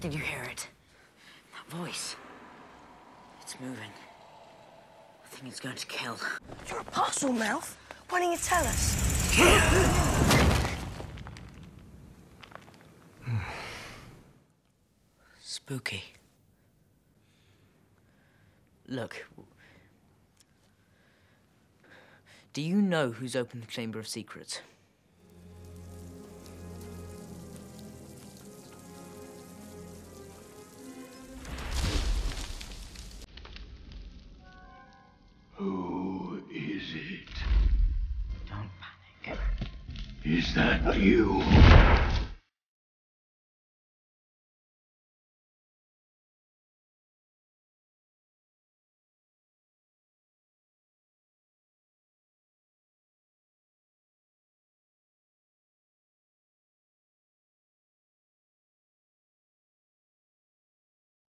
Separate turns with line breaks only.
Did you hear it? That voice. It's moving. I think it's going to kill.
You're a Parselmouth. Why don't you tell us?
Spooky. Look, do you know who's opened the Chamber of Secrets?
Who is it?
Don't panic.
Is that you?